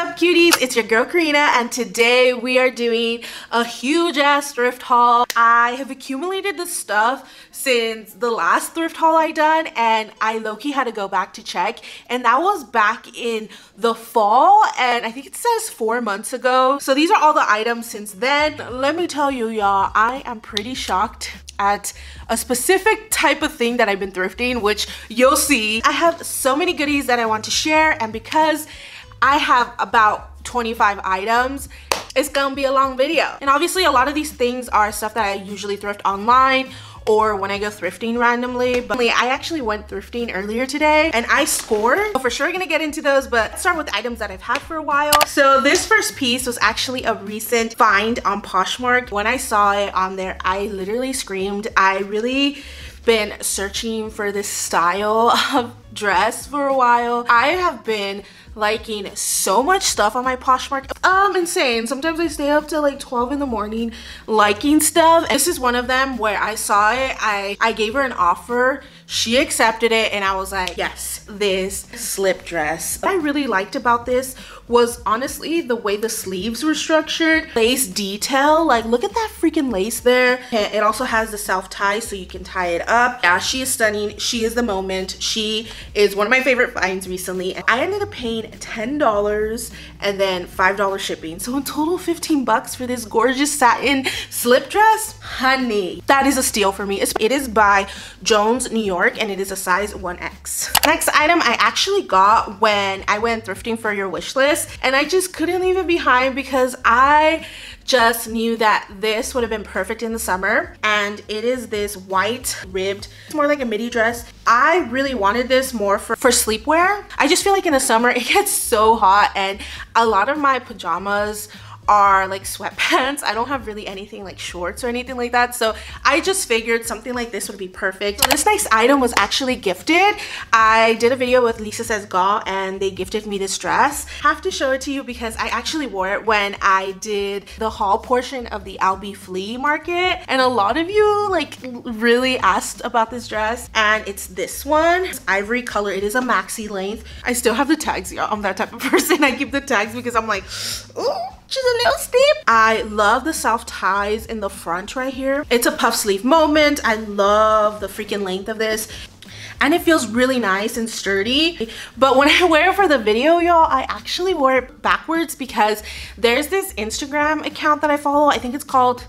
up cuties? It's your girl Karina and today we are doing a huge ass thrift haul. I have accumulated this stuff since the last thrift haul I done and I low-key had to go back to check and that was back in the fall and I think it says four months ago. So these are all the items since then. Let me tell you y'all, I am pretty shocked at a specific type of thing that I've been thrifting, which you'll see. I have so many goodies that I want to share and because I have about 25 items, it's gonna be a long video. And obviously a lot of these things are stuff that I usually thrift online or when I go thrifting randomly. But I actually went thrifting earlier today and I scored. So for sure gonna get into those, but start with items that I've had for a while. So this first piece was actually a recent find on Poshmark. When I saw it on there, I literally screamed. I really been searching for this style of dress for a while. I have been liking so much stuff on my Poshmark. Um, insane. Sometimes I stay up till like 12 in the morning liking stuff. This is one of them where I saw it. I, I gave her an offer. She accepted it and I was like, yes, this slip dress. What I really liked about this was honestly the way the sleeves were structured. Lace detail, like look at that freaking lace there. It also has the self tie so you can tie it up. Yeah, she is stunning. She is the moment. She is one of my favorite finds recently. And I ended up paying $10 and then $5 shipping. So in total 15 bucks for this gorgeous satin slip dress. Honey, that is a steal for me. It is by Jones New York and it is a size 1X. Next item I actually got when I went thrifting for your wish list and I just couldn't leave it behind because I just knew that this would have been perfect in the summer and it is this white ribbed it's more like a midi dress i really wanted this more for for sleepwear. I just feel like in the summer it gets so hot and a lot of my pajamas are like sweatpants. I don't have really anything like shorts or anything like that. So I just figured something like this would be perfect. So this nice item was actually gifted. I did a video with Lisa Says Gah and they gifted me this dress. Have to show it to you because I actually wore it when I did the haul portion of the Albi flea market. And a lot of you like really asked about this dress and it's this one. It's ivory color. It is a maxi length. I still have the tags, y'all. I'm that type of person. I keep the tags because I'm like, ooh just a little steep. I love the self ties in the front right here. It's a puff sleeve moment. I love the freaking length of this and it feels really nice and sturdy but when I wear it for the video y'all I actually wore it backwards because there's this Instagram account that I follow I think it's called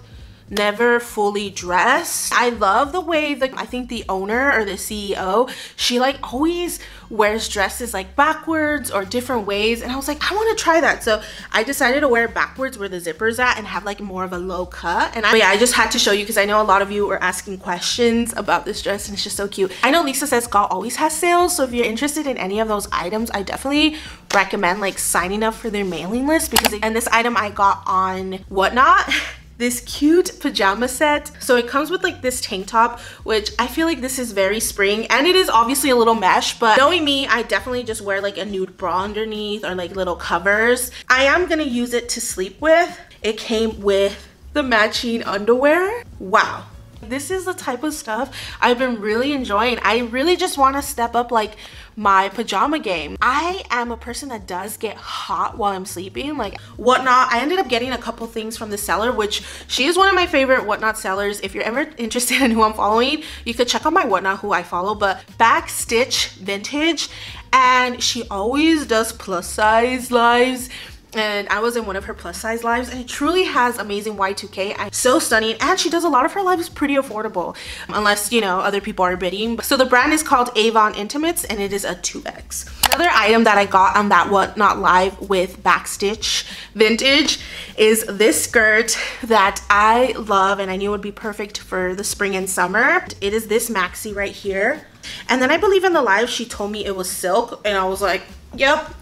never fully dressed. I love the way the I think the owner or the CEO, she like always wears dresses like backwards or different ways and I was like I want to try that so I decided to wear it backwards where the zipper's at and have like more of a low cut and I, yeah I just had to show you because I know a lot of you were asking questions about this dress and it's just so cute. I know Lisa Says Gah always has sales so if you're interested in any of those items I definitely recommend like signing up for their mailing list because and this item I got on whatnot this cute pajama set. So it comes with like this tank top, which I feel like this is very spring and it is obviously a little mesh, but knowing me, I definitely just wear like a nude bra underneath or like little covers. I am gonna use it to sleep with. It came with the matching underwear. Wow. This is the type of stuff I've been really enjoying. I really just want to step up like my pajama game. I am a person that does get hot while I'm sleeping, like Whatnot. I ended up getting a couple things from the seller, which she is one of my favorite Whatnot sellers. If you're ever interested in who I'm following, you could check out my Whatnot who I follow, but Backstitch Vintage and she always does plus size lives and I was in one of her plus size lives and it truly has amazing Y2K. I'm so stunning and she does a lot of her lives pretty affordable unless, you know, other people are bidding. So the brand is called Avon Intimates and it is a 2X. Another item that I got on that Whatnot Live with Backstitch Vintage is this skirt that I love and I knew would be perfect for the spring and summer. It is this maxi right here. And then I believe in the live she told me it was silk and I was like, yep,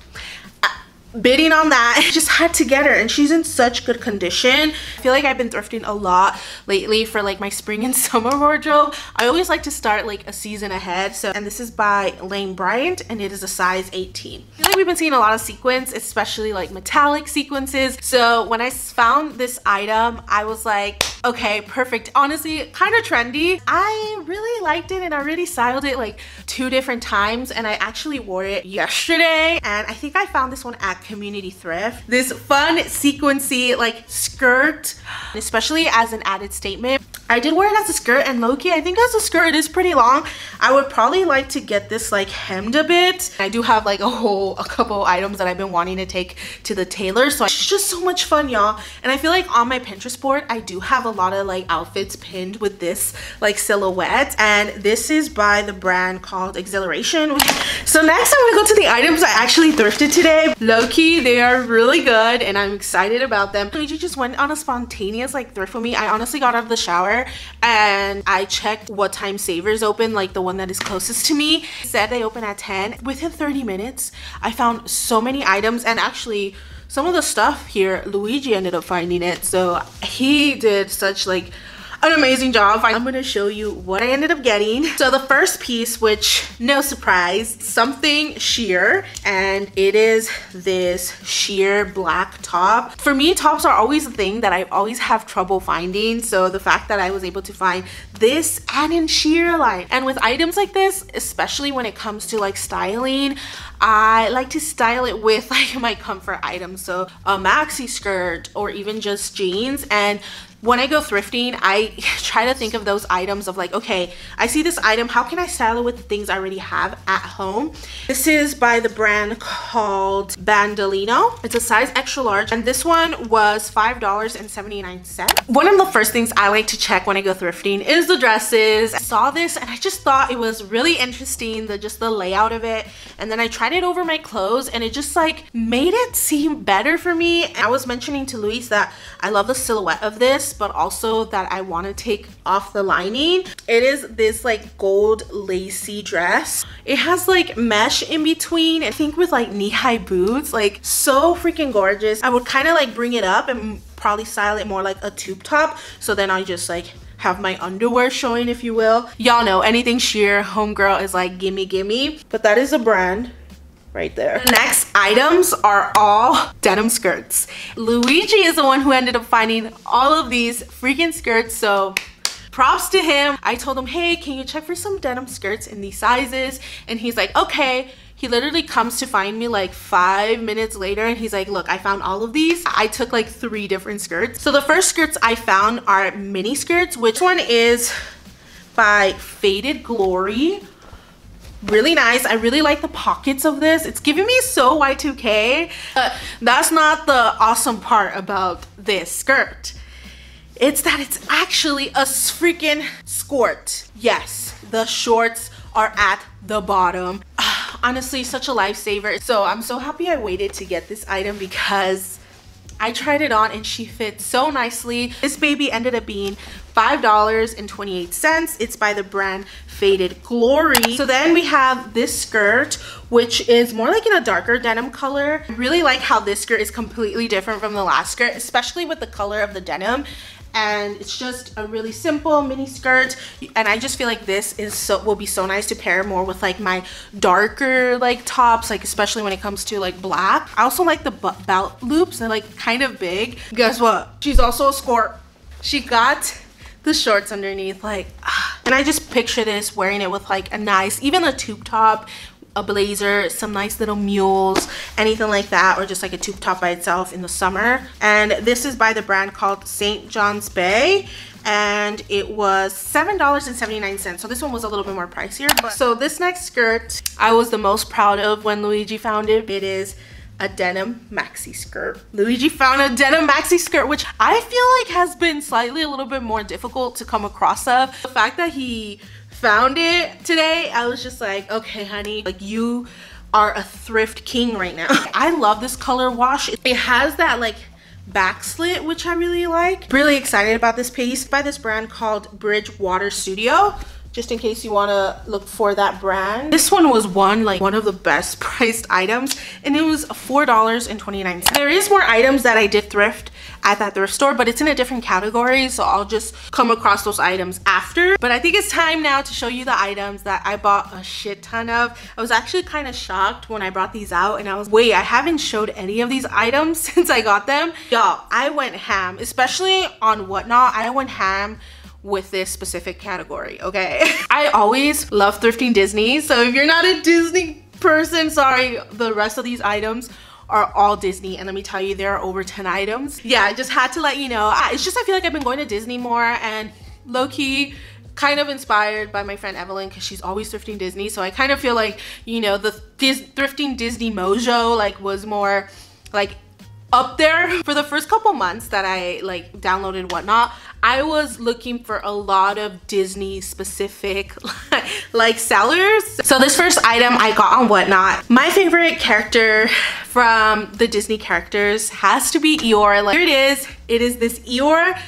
bidding on that. Just had to get her and she's in such good condition. I feel like i've been thrifting a lot lately for like my spring and summer wardrobe. I always like to start like a season ahead so and this is by lane bryant and it is a size 18 i feel like we've been seeing a lot of sequins especially like metallic sequins. So when i found this item i was like okay perfect. Honestly kind of trendy. I really liked it and i already styled it like two different times and i actually wore it yesterday and i think i found this one at at Community Thrift. This fun sequency like skirt, especially as an added statement. I did wear it as a skirt and low-key, I think as a skirt it is pretty long. I would probably like to get this like hemmed a bit. I do have like a whole, a couple items that I've been wanting to take to the tailor. So it's just so much fun, y'all. And I feel like on my Pinterest board, I do have a lot of like outfits pinned with this like silhouette. And this is by the brand called Exhilaration. So next I'm gonna go to the items I actually thrifted today. Low-key, they are really good and I'm excited about them. Luigi just went on a spontaneous like thrift for me. I honestly got out of the shower and I checked what time Savers open, like the one that is closest to me. It said they open at 10. Within 30 minutes, I found so many items and actually some of the stuff here, Luigi ended up finding it. So he did such like an amazing job. I'm gonna show you what I ended up getting. So the first piece, which no surprise, something sheer, and it is this sheer black top. For me, tops are always a thing that I always have trouble finding. So the fact that I was able to find this and in sheer line, and with items like this, especially when it comes to like styling, I like to style it with like my comfort items. So a maxi skirt or even just jeans. And when I go thrifting, I try to think of those items of like, okay, I see this item, how can I style it with the things I already have at home? This is by the brand called Bandolino. It's a size extra large and this one was $5.79. One of the first things I like to check when I go thrifting is the dresses. I saw this and I just thought it was really interesting, the just the layout of it. And then I tried it over my clothes and it just like made it seem better for me. I was mentioning to Luis that I love the silhouette of this but also that I want to take off the lining. It is this like gold lacy dress. It has like mesh in between, I think with like knee-high boots, like so freaking gorgeous. I would kind of like bring it up and probably style it more like a tube top. So then I just like have my underwear showing if you will y'all know anything sheer homegirl is like gimme gimme but that is a brand right there. The next items are all denim skirts. Luigi is the one who ended up finding all of these freaking skirts, so props to him. I told him, hey, can you check for some denim skirts in these sizes? And he's like, okay. He literally comes to find me like five minutes later and he's like, look, I found all of these. I took like three different skirts. So the first skirts I found are mini skirts, which one is by Faded Glory really nice. I really like the pockets of this. It's giving me so Y2K. But uh, that's not the awesome part about this skirt. It's that it's actually a freaking skirt. Yes, the shorts are at the bottom. Honestly, such a lifesaver. So I'm so happy I waited to get this item because I tried it on and she fits so nicely. This baby ended up being $5.28. It's by the brand Faded Glory. So then we have this skirt, which is more like in a darker denim color. I really like how this skirt is completely different from the last skirt, especially with the color of the denim and it's just a really simple mini skirt. And I just feel like this is so will be so nice to pair more with like my darker like tops like especially when it comes to like black. I also like the belt loops. They're like kind of big. Guess what? She's also a skirt she got the shorts underneath like ah. and I just picture this wearing it with like a nice even a tube top a blazer some nice little mules anything like that or just like a tube top by itself in the summer and this is by the brand called St. John's Bay and it was $7.79 so this one was a little bit more pricier but so this next skirt I was the most proud of when Luigi found it it is a denim maxi skirt. Luigi found a denim maxi skirt, which I feel like has been slightly a little bit more difficult to come across of. The fact that he found it today, I was just like, okay, honey, like you are a thrift king right now. I love this color wash. It has that like back slit, which I really like. Really excited about this piece by this brand called Bridgewater Studio just in case you want to look for that brand. This one was one like one of the best priced items and it was $4.29. There is more items that I did thrift at that thrift store but it's in a different category so I'll just come across those items after. But I think it's time now to show you the items that I bought a shit ton of. I was actually kind of shocked when I brought these out and I was wait I haven't showed any of these items since I got them. Y'all I went ham especially on whatnot I went ham with this specific category, okay? I always love thrifting Disney, so if you're not a Disney person, sorry, the rest of these items are all Disney. And let me tell you, there are over 10 items. Yeah, I just had to let you know. It's just I feel like I've been going to Disney more and low-key kind of inspired by my friend Evelyn because she's always thrifting Disney. So I kind of feel like, you know, the Dis thrifting Disney mojo like was more like up there for the first couple months that I like downloaded whatnot I was looking for a lot of Disney specific like sellers. So this first item I got on whatnot my favorite character from the Disney characters has to be Eeyore. Like here it is. It is this Eeyore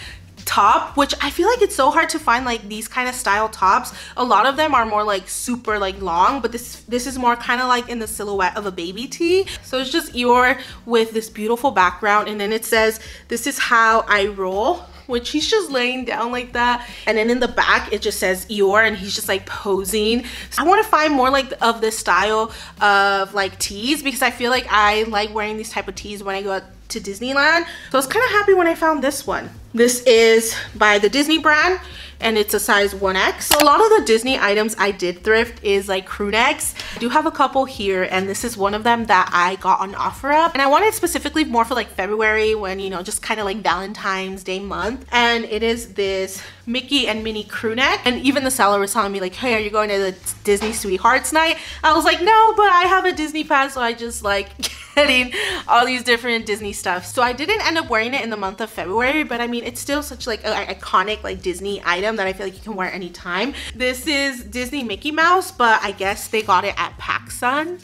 top which I feel like it's so hard to find like these kind of style tops. A lot of them are more like super like long but this this is more kind of like in the silhouette of a baby tee so it's just Eeyore with this beautiful background and then it says this is how I roll which he's just laying down like that and then in the back it just says Eeyore and he's just like posing. So I want to find more like of this style of like tees because I feel like I like wearing these type of tees when I go to Disneyland. So I was kind of happy when I found this one. This is by the Disney brand and it's a size 1X. So a lot of the Disney items I did thrift is like crew necks. I do have a couple here and this is one of them that I got on OfferUp. And I wanted specifically more for like February when, you know, just kind of like Valentine's Day month. And it is this Mickey and Minnie crew neck. And even the seller was telling me like, hey, are you going to the Disney Sweethearts night? I was like, no, but I have a Disney pass. So I just like getting all these different Disney stuff. So I didn't end up wearing it in the month of February, but I mean, it's still such like an iconic like Disney item that I feel like you can wear anytime. This is Disney Mickey Mouse, but I guess they got it at PacSun.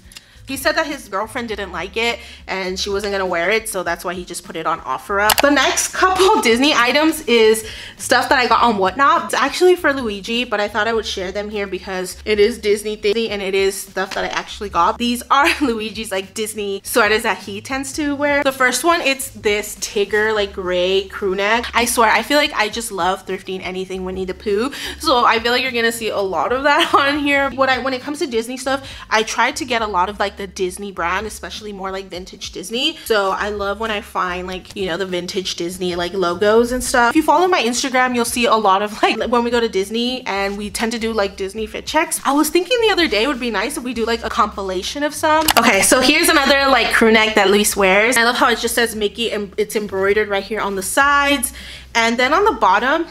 He said that his girlfriend didn't like it and she wasn't gonna wear it, so that's why he just put it on OfferUp. The next couple Disney items is stuff that I got on Whatnot. It's actually for Luigi, but I thought I would share them here because it is Disney thing and it is stuff that I actually got. These are Luigi's like Disney sweaters that he tends to wear. The first one, it's this Tigger like gray crew neck. I swear, I feel like I just love thrifting anything Winnie the Pooh. So I feel like you're gonna see a lot of that on here. What I, when it comes to Disney stuff, I try to get a lot of like the Disney brand, especially more like vintage Disney. So I love when I find like, you know, the vintage Disney like logos and stuff. If you follow my Instagram, you'll see a lot of like when we go to Disney and we tend to do like Disney fit checks. I was thinking the other day would be nice if we do like a compilation of some. Okay, so here's another like crew neck that Luis wears. I love how it just says Mickey and it's embroidered right here on the sides. And then on the bottom,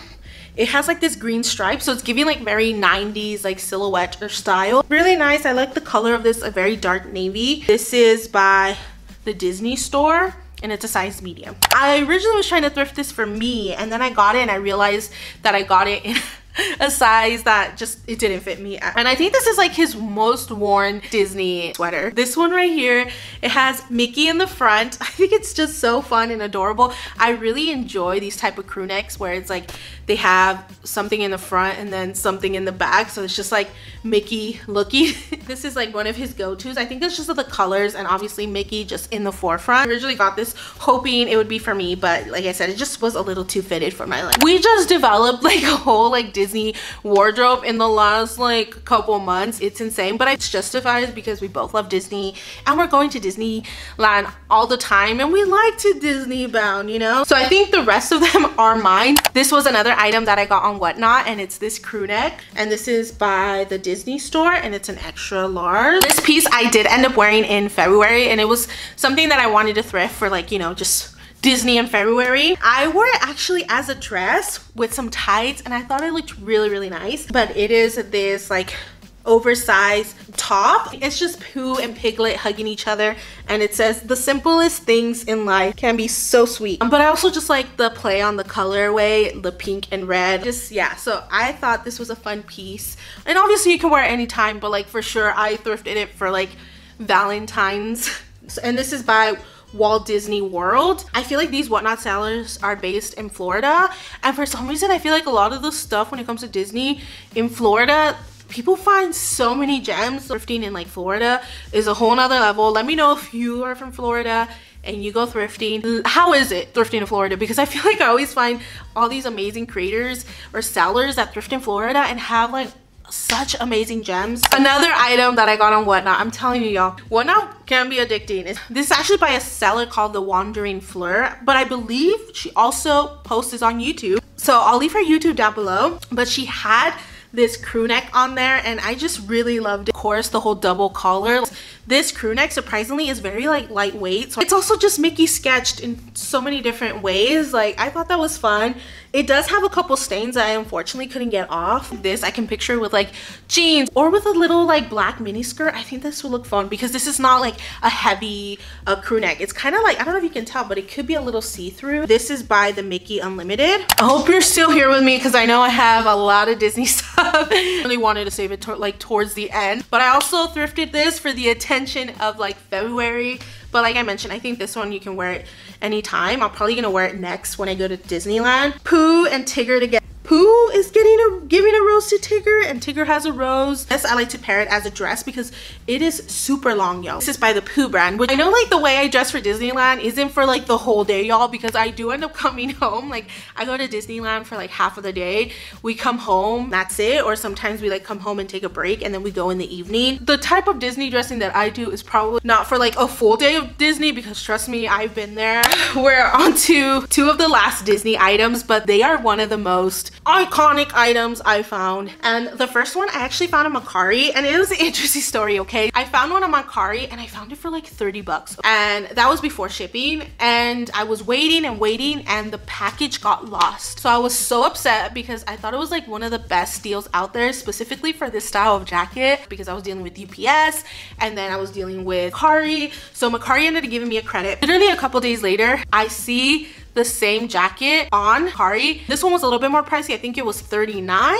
it has like this green stripe, so it's giving like very 90s like silhouette or style. Really nice. I like the color of this, a very dark navy. This is by the Disney store and it's a size medium. I originally was trying to thrift this for me and then I got it and I realized that I got it in a size that just it didn't fit me and I think this is like his most worn Disney sweater this one right here it has Mickey in the front I think it's just so fun and adorable I really enjoy these type of crew necks where it's like they have something in the front and then something in the back so it's just like Mickey looking this is like one of his go-to's I think it's just the colors and obviously Mickey just in the forefront I originally got this hoping it would be for me but like I said it just was a little too fitted for my life we just developed like a whole like Disney wardrobe in the last like couple months. It's insane, but it's justified because we both love Disney and we're going to Disneyland all the time and we like to Disney bound, you know? So I think the rest of them are mine. This was another item that I got on Whatnot and it's this crew neck and this is by the Disney store and it's an extra large. This piece I did end up wearing in February and it was something that I wanted to thrift for like, you know, just Disney in February. I wore it actually as a dress with some tights and I thought it looked really, really nice. But it is this like oversized top. It's just Pooh and Piglet hugging each other and it says the simplest things in life can be so sweet. But I also just like the play on the colorway, the pink and red. Just yeah, so I thought this was a fun piece. And obviously you can wear it anytime, but like for sure I thrifted it for like Valentine's. And this is by Walt Disney World. I feel like these whatnot sellers are based in Florida and for some reason I feel like a lot of the stuff when it comes to Disney in Florida people find so many gems. Thrifting in like Florida is a whole nother level. Let me know if you are from Florida and you go thrifting. How is it thrifting in Florida? Because I feel like I always find all these amazing creators or sellers that thrift in Florida and have like such amazing gems another item that i got on whatnot i'm telling you y'all whatnot can be addicting this is actually by a seller called the wandering fleur but i believe she also posts on youtube so i'll leave her youtube down below but she had this crew neck on there and I just really loved it. Of course the whole double collar. This crew neck surprisingly is very like lightweight. So it's also just Mickey sketched in so many different ways. Like I thought that was fun. It does have a couple stains that I unfortunately couldn't get off. This I can picture with like jeans or with a little like black mini skirt. I think this will look fun because this is not like a heavy uh, crew neck. It's kind of like, I don't know if you can tell, but it could be a little see-through. This is by the Mickey Unlimited. I hope you're still here with me because I know I have a lot of Disney stuff. I really wanted to save it to like towards the end. But I also thrifted this for the attention of like February but like I mentioned, I think this one you can wear it anytime. I'm probably gonna wear it next when I go to Disneyland. Pooh and Tigger together. Pooh is getting a giving a rose to Tigger and Tigger has a rose. Yes, I like to pair it as a dress because it is super long, y'all. This is by the Pooh brand, which I know like the way I dress for Disneyland isn't for like the whole day, y'all, because I do end up coming home. Like I go to Disneyland for like half of the day. We come home, that's it. Or sometimes we like come home and take a break and then we go in the evening. The type of Disney dressing that I do is probably not for like a full day of Disney because trust me, I've been there. We're on to two of the last Disney items, but they are one of the most iconic items I found. And the first one I actually found a Mercari and it was an interesting story, okay? I found one on Mercari and I found it for like 30 bucks. And that was before shipping. And I was waiting and waiting and the package got lost. So I was so upset because I thought it was like one of the best deals out there specifically for this style of jacket because I was dealing with UPS and then I was dealing with Mercari. So Mercari ended up giving me a credit. Literally a couple days later, I see the same jacket on Kari. This one was a little bit more pricey. I think it was 39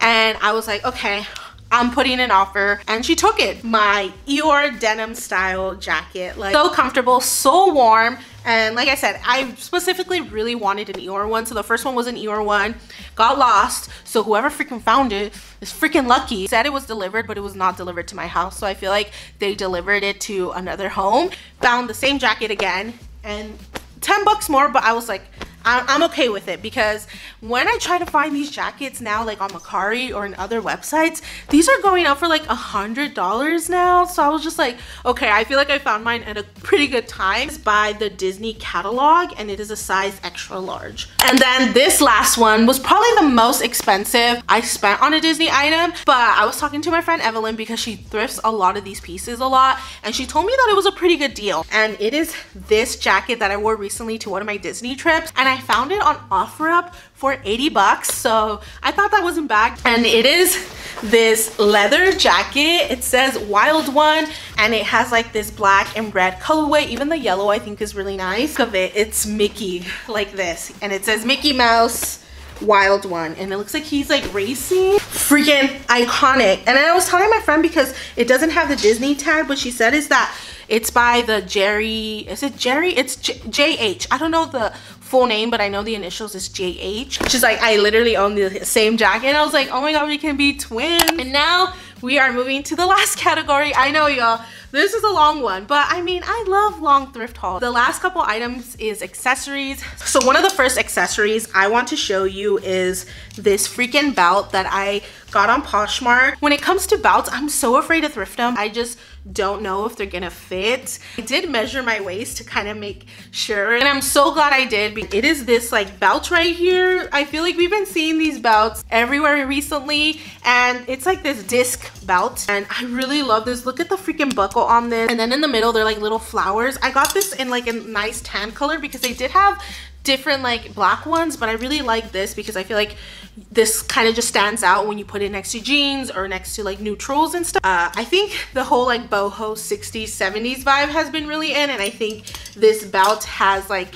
and I was like, okay, I'm putting an offer and she took it. My Eeyore denim style jacket, like so comfortable, so warm. And like I said, I specifically really wanted an Eeyore one. So the first one was an Eeyore one, got lost. So whoever freaking found it is freaking lucky. Said it was delivered, but it was not delivered to my house. So I feel like they delivered it to another home. Found the same jacket again and 10 bucks more, but I was like, I'm okay with it because when I try to find these jackets now like on Mercari or in other websites these are going up for like a hundred dollars now. So I was just like okay I feel like I found mine at a pretty good time. It's by the Disney catalog and it is a size extra large. And then this last one was probably the most expensive I spent on a Disney item but I was talking to my friend Evelyn because she thrifts a lot of these pieces a lot and she told me that it was a pretty good deal. And it is this jacket that I wore recently to one of my Disney trips and I found it on OfferUp for 80 bucks. So I thought that wasn't bad. And it is this leather jacket. It says Wild One and it has like this black and red colorway. Even the yellow I think is really nice. Of it, it's Mickey like this. And it says Mickey Mouse wild one and it looks like he's like racing freaking iconic and i was telling my friend because it doesn't have the disney tag but she said is that it's by the jerry is it jerry it's jh i don't know the full name, but I know the initials is JH. She's like, I literally own the same jacket. And I was like, oh my God, we can be twins. And now we are moving to the last category. I know y'all, this is a long one, but I mean, I love long thrift hauls. The last couple items is accessories. So one of the first accessories I want to show you is this freaking belt that I got on Poshmark. When it comes to belts, I'm so afraid to thrift them. I just don't know if they're gonna fit. I did measure my waist to kind of make sure and I'm so glad I did. It is this like belt right here. I feel like we've been seeing these belts everywhere recently and it's like this disc belt and I really love this. Look at the freaking buckle on this and then in the middle they're like little flowers. I got this in like a nice tan color because they did have different like black ones but I really like this because I feel like this kind of just stands out when you put it next to jeans or next to like neutrals and stuff. Uh, I think the whole like boho 60s 70s vibe has been really in and I think this belt has like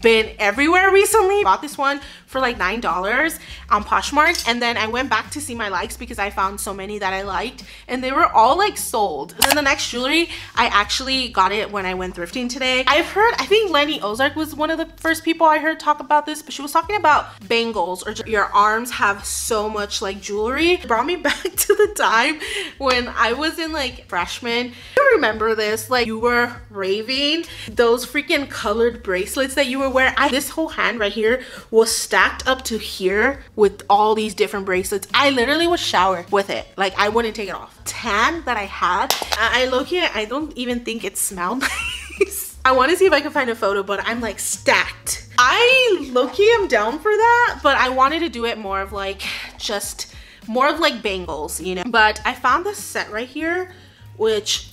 been everywhere recently. Bought this one for like $9 on Poshmark and then I went back to see my likes because I found so many that I liked and they were all like sold. And then the next jewelry, I actually got it when I went thrifting today. I've heard, I think Lenny Ozark was one of the first people I heard talk about this, but she was talking about bangles or your arms have so much like jewelry. It brought me back to the time when I was in like freshman. You remember this, like you were raving those freaking colored bracelets that you were wearing. I, this whole hand right here was stacked stacked up to here with all these different bracelets. I literally would shower with it. Like I wouldn't take it off. Tan that I had, I, I look here, I don't even think it smelled nice. I want to see if I can find a photo, but I'm like stacked. I low-key am down for that, but I wanted to do it more of like just more of like bangles, you know. But I found this set right here, which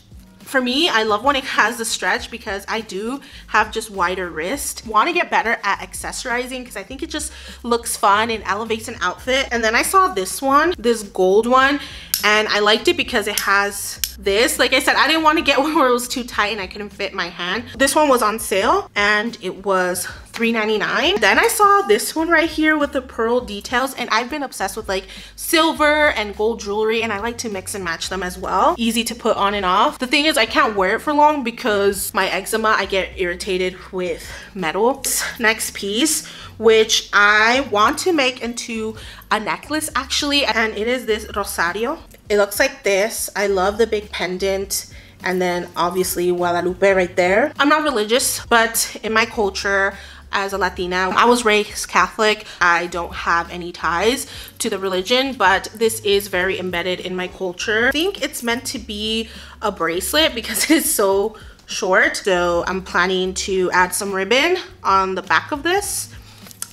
for me, I love when it has the stretch because I do have just wider wrist. Want to get better at accessorizing because I think it just looks fun and elevates an outfit. And then I saw this one, this gold one, and I liked it because it has this like i said i didn't want to get one where it was too tight and i couldn't fit my hand this one was on sale and it was $3.99 then i saw this one right here with the pearl details and i've been obsessed with like silver and gold jewelry and i like to mix and match them as well. Easy to put on and off. The thing is i can't wear it for long because my eczema i get irritated with metal next piece which I want to make into a necklace actually and it is this rosario. It looks like this. I love the big pendant and then obviously Guadalupe right there. I'm not religious but in my culture as a Latina. I was raised Catholic. I don't have any ties to the religion, but this is very embedded in my culture. I think it's meant to be a bracelet because it is so short. So I'm planning to add some ribbon on the back of this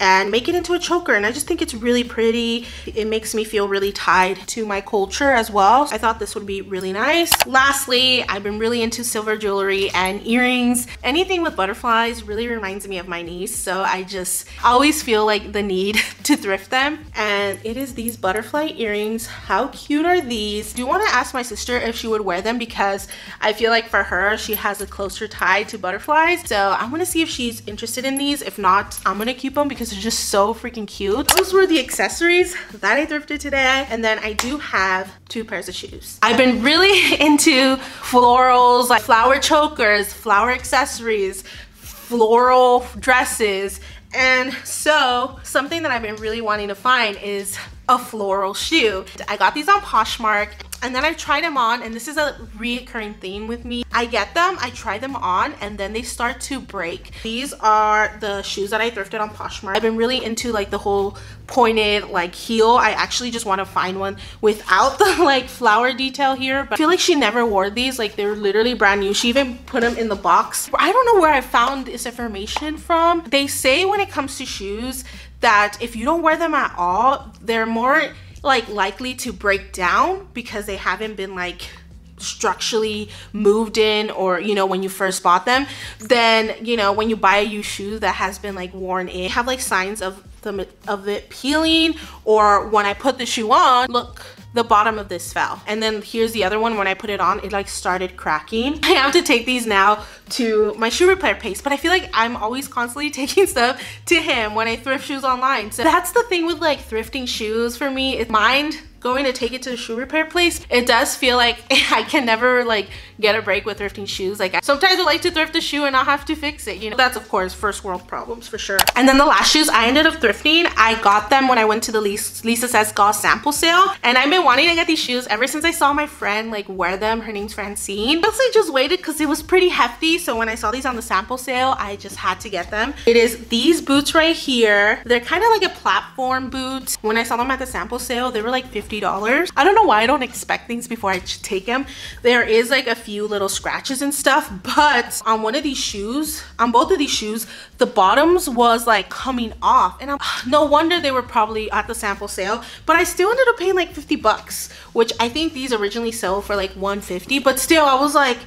and make it into a choker and I just think it's really pretty. It makes me feel really tied to my culture as well. I thought this would be really nice. Lastly, I've been really into silver jewelry and earrings. Anything with butterflies really reminds me of my niece so I just always feel like the need to thrift them and it is these butterfly earrings. How cute are these? Do you want to ask my sister if she would wear them because I feel like for her she has a closer tie to butterflies so I'm gonna see if she's interested in these. If not, I'm gonna keep them because because they're just so freaking cute. Those were the accessories that I thrifted today. And then I do have two pairs of shoes. I've been really into florals, like flower chokers, flower accessories, floral dresses. And so something that I've been really wanting to find is a floral shoe. I got these on Poshmark and then I tried them on and this is a reoccurring theme with me. I get them, I try them on and then they start to break. These are the shoes that I thrifted on Poshmark. I've been really into like the whole pointed like heel. I actually just want to find one without the like flower detail here. But I feel like she never wore these. Like they're literally brand new. She even put them in the box. I don't know where I found this information from. They say when it comes to shoes that if you don't wear them at all, they're more like likely to break down because they haven't been like structurally moved in or you know when you first bought them. Then you know when you buy a used shoe that has been like worn in have like signs of the of it peeling or when I put the shoe on look the bottom of this fell. And then here's the other one when I put it on, it like started cracking. I have to take these now to my shoe repair place, but I feel like I'm always constantly taking stuff to him when I thrift shoes online. So that's the thing with like thrifting shoes for me is mind going to take it to the shoe repair place, it does feel like I can never like get a break with thrifting shoes. Like sometimes I like to thrift a shoe and not have to fix it. You know, that's of course first world problems for sure. And then the last shoes I ended up thrifting, I got them when I went to the Lisa Says Gah sample sale. And I've been wanting to get these shoes ever since I saw my friend like wear them. Her name's Francine. I just waited because it was pretty hefty. So when I saw these on the sample sale, I just had to get them. It is these boots right here. They're kind of like a platform boot. When I saw them at the sample sale, they were like 50 $50. I don't know why I don't expect things before I take them. There is like a few little scratches and stuff, but on one of these shoes, on both of these shoes, the bottoms was like coming off. And I'm, no wonder they were probably at the sample sale, but I still ended up paying like 50 bucks, which I think these originally sell for like 150, but still I was like,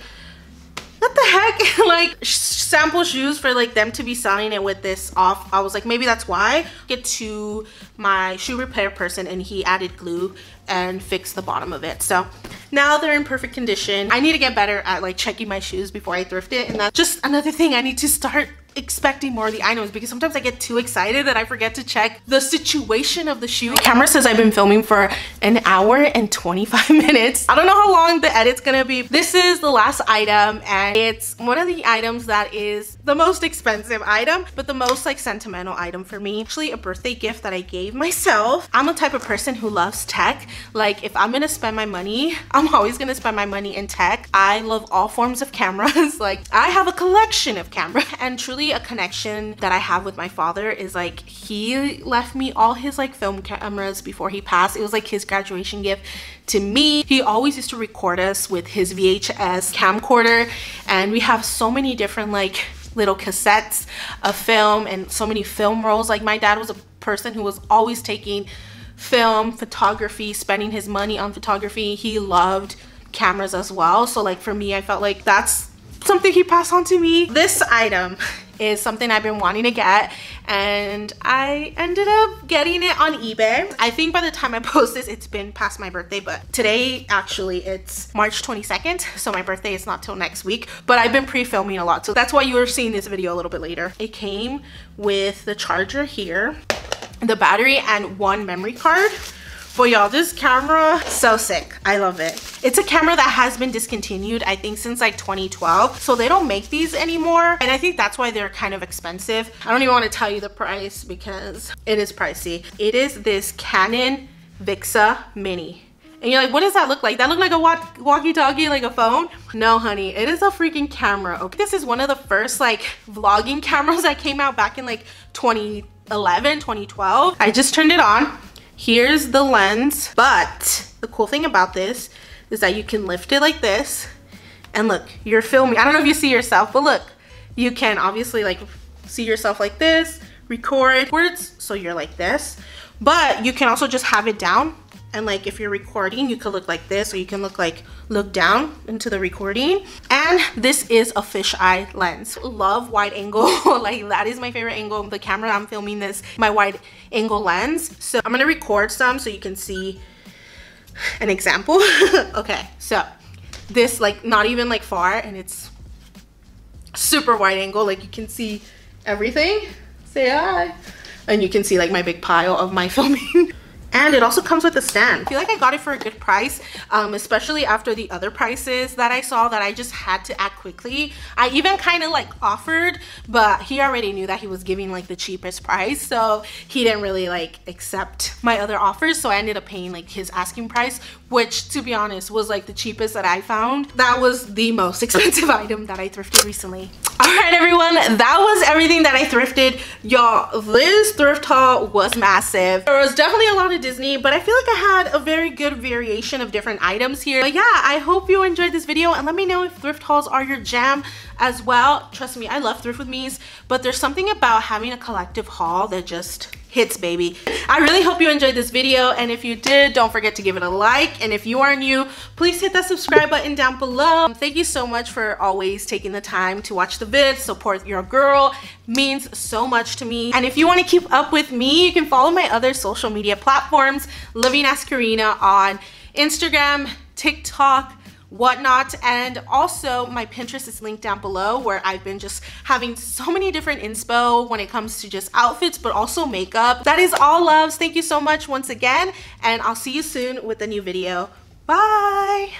what the heck? Like sample shoes for like them to be selling it with this off i was like maybe that's why. Get to my shoe repair person and he added glue and fixed the bottom of it. So now they're in perfect condition. I need to get better at like checking my shoes before i thrift it. And that's just another thing i need to start expecting more of the items because sometimes I get too excited that I forget to check the situation of the shoe. Camera says I've been filming for an hour and 25 minutes. I don't know how long the edit's gonna be. This is the last item and it's one of the items that is the most expensive item but the most like sentimental item for me. Actually a birthday gift that I gave myself. I'm the type of person who loves tech. Like if I'm gonna spend my money, I'm always gonna spend my money in tech. I love all forms of cameras. like I have a collection of cameras and truly really a connection that I have with my father is like he left me all his like film cameras before he passed. It was like his graduation gift to me. He always used to record us with his VHS camcorder and we have so many different like little cassettes of film and so many film rolls. Like my dad was a person who was always taking film, photography, spending his money on photography. He loved cameras as well. So like for me, I felt like that's something he passed on to me. This item is something I've been wanting to get and I ended up getting it on eBay. I think by the time I post this, it's been past my birthday, but today actually it's March 22nd. So my birthday is not till next week, but I've been pre-filming a lot. So that's why you were seeing this video a little bit later. It came with the charger here, the battery and one memory card. But y'all, this camera, so sick. I love it. It's a camera that has been discontinued, I think since like 2012. So they don't make these anymore. And I think that's why they're kind of expensive. I don't even want to tell you the price because it is pricey. It is this Canon Vixia Mini. And you're like, what does that look like? That look like a walkie-talkie, like a phone? No, honey, it is a freaking camera. Okay, this is one of the first like vlogging cameras that came out back in like 2011, 2012. I just turned it on Here's the lens, but the cool thing about this is that you can lift it like this and look, you're filming. I don't know if you see yourself, but look, you can obviously like see yourself like this, record words, so you're like this, but you can also just have it down and like if you're recording you could look like this or you can look like look down into the recording. And this is a fisheye lens. Love wide angle. Like that is my favorite angle. The camera i'm filming this my wide angle lens. So i'm gonna record some so you can see an example. Okay so this like not even like far and it's super wide angle. Like you can see everything. Say hi. And you can see like my big pile of my filming and it also comes with a stand. I feel like I got it for a good price, um, especially after the other prices that I saw that I just had to act quickly. I even kind of like offered, but he already knew that he was giving like the cheapest price. So he didn't really like accept my other offers. So I ended up paying like his asking price, which to be honest was like the cheapest that I found. That was the most expensive item that I thrifted recently. All right, everyone, that was everything that I thrifted. Y'all, this thrift haul was massive. There was definitely a lot of Disney, but I feel like I had a very good variation of different items here. But yeah, I hope you enjoyed this video and let me know if thrift hauls are your jam as well. Trust me, I love thrift with me's, but there's something about having a collective haul that just hits baby. I really hope you enjoyed this video and if you did don't forget to give it a like and if you are new please hit that subscribe button down below. Thank you so much for always taking the time to watch the vids support your girl means so much to me. And if you want to keep up with me you can follow my other social media platforms living as karina on instagram tiktok whatnot. And also my pinterest is linked down below where i've been just having so many different inspo when it comes to just outfits but also makeup. That is all loves. Thank you so much once again and i'll see you soon with a new video. Bye